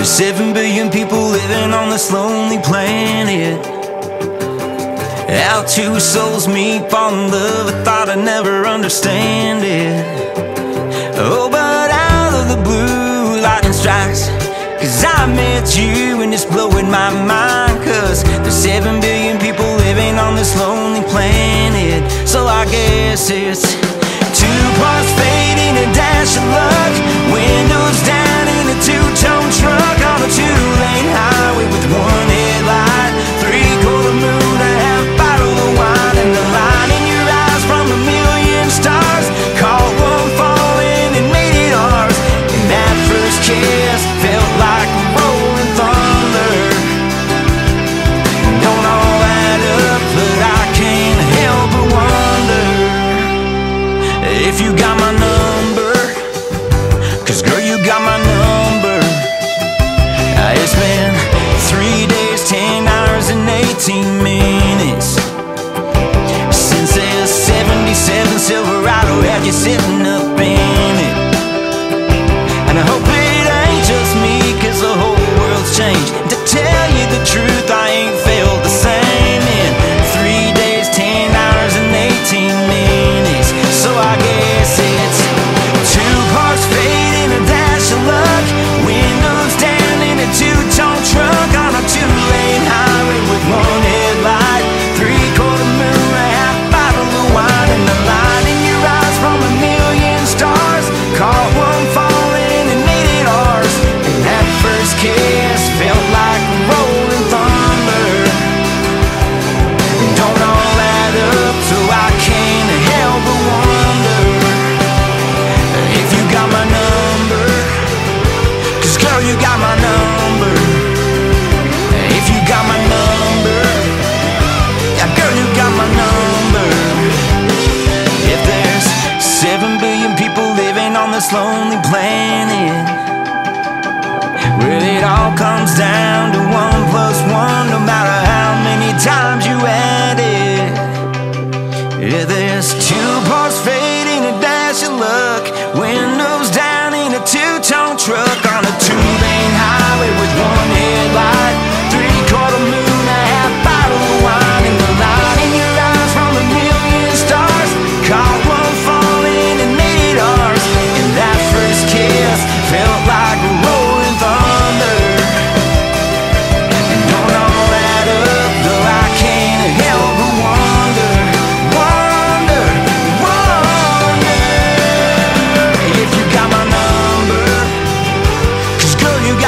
There's seven billion people living on this lonely planet. How two souls meet, fall in love. I thought I'd never understand it. Oh, but out of the blue, lightning strikes. Cause I met you and it's blowing my mind. Cause there's seven billion people living on this lonely planet. So I guess it's. this lonely planet. Where it all comes down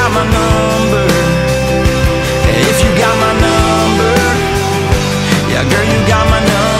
got my number. If you got my number. Yeah, girl, you got my number.